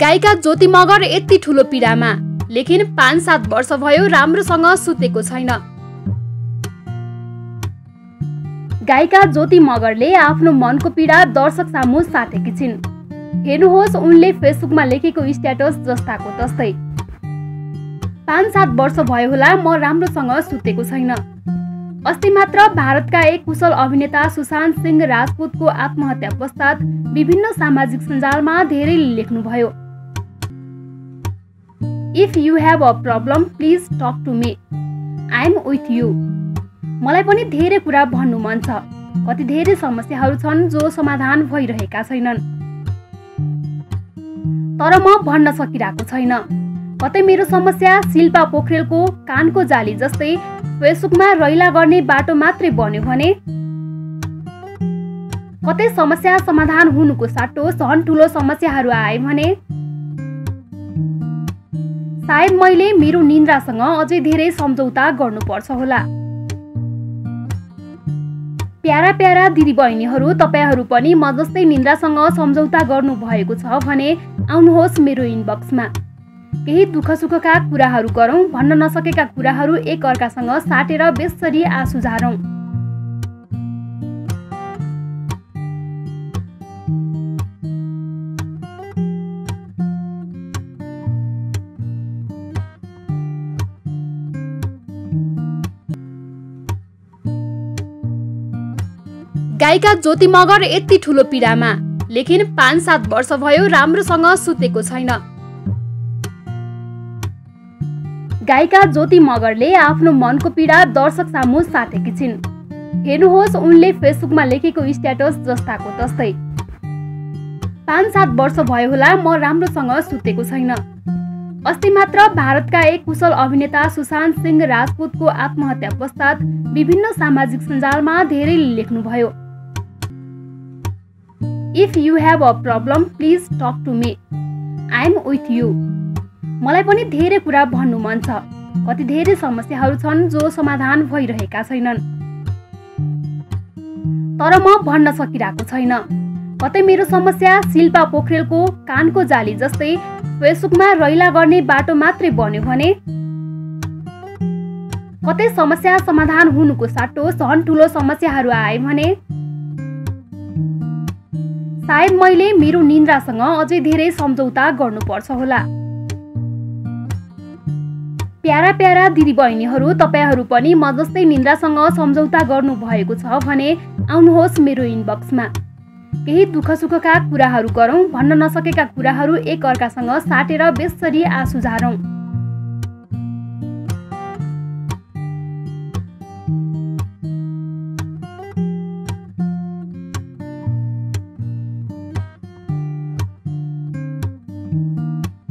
गायिका ज्योति मगर यति ठुलो पीडामा। लेकिन पाँच सात वर्ष भयो राम्रोसँग सुतेको छैन। गायिका ज्योति मगरले आफ्नो मनको पीडा दर्शक सामु साटेकी छिन्। हेर्नुहोस् उनले फेसबुकमा लेखेको स्ट्याटस जस्ताको तस्तै। पाँच सात वर्ष भयो होला म राम्रोसँग सुतेको छैन। अस्ति मात्र भारतका एक कुशल अभिनेता सुशान्त सिंह राजपूतको आत्महत्या पश्चात विभिन्न सामाजिक सञ्जालमा धेरैले लेख्नुभयो। If you have a problem please talk to me I am with you मलाई पनि धेरै कुरा भन्नु मन छ। कति धेरै समस्याहरू छन् जो समाधान भइरहेका छैनन्। तर म भन्न सकिरहेको छैन। कतै मेरो समस्या शिल्पा पोखरेलको कानको जाली जस्तै फेसबुकमा रैला गर्ने बाटो मात्रै बन्यो भने? कतै समस्या समाधान हुनुको साटो झन् ठुलो समस्याहरू आए भने? सायद मैले मेरो निन्द्रासँग अझै धेरै सम्झौता गर्नुपर्छ होला। प्यारा प्यारा दिदीबहिनीहरू तपाईँहरू पनि म जस्तै निन्द्रासँग सम्झौता गर्नु भएको छ भने आउनुहोस् मेरो इनबक्समा। केही दुःख सुखका कुराहरू गरौँ भन्न नसकेका कुराहरू एक अर्कासँग साटेर बेसरी आँसु झारौँ। गायिका ज्योति मगर यति ठुलो पीडामा। लेकिन पाँच सात वर्ष भयो राम्रोसँग सुतेको छैन। गायिका ज्योति मगरले आफ्नो मनको पीडा दर्शक सामु साटेकी छिन्। हेर्नुहोस् उनले फेसबुकमा लेखेको स्ट्याटस जस्ताको तस्तै। पाँच सात वर्ष भयो होला म राम्रोसँग सुतेको छैन। अस्ति मात्र भारतका एक कुशल अभिनेता सुशान्त सिंह राजपूतको आत्महत्या पश्चात विभिन्न सामाजिक सञ्जालमा धेरैले लेख्नुभयो। If you have a problem please talk to me I am with you मलाई पनि धेरै कुरा भन्नु मन छ। कति धेरै समस्याहरू छन् जो समाधान भइरहेका छैनन्। तर म भन्न सकिरहेको छैन। कतै मेरो समस्या शिल्पा पोखरेलको कानको जाली जस्तै फेसबुकमा रैला गर्ने बाटो मात्रै बन्यो भने? कतै समस्या समाधान हुनुको साटो झन् ठुलो समस्याहरू आए भने? सायद मैले मेरो निन्द्रासँग अझै धेरै सम्झौता गर्नुपर्छ होला। प्यारा प्यारा दिदीबहिनीहरू तपाईँहरू पनि म जस्तै निन्द्रासँग सम्झौता गर्नु भएको छ भने आउनुहोस् मेरो इनबक्समा। केही दुःख सुखका कुराहरू गरौँ भन्न नसकेका कुराहरू एक अर्कासँग साटेर बेसरी आँसु झारौँ।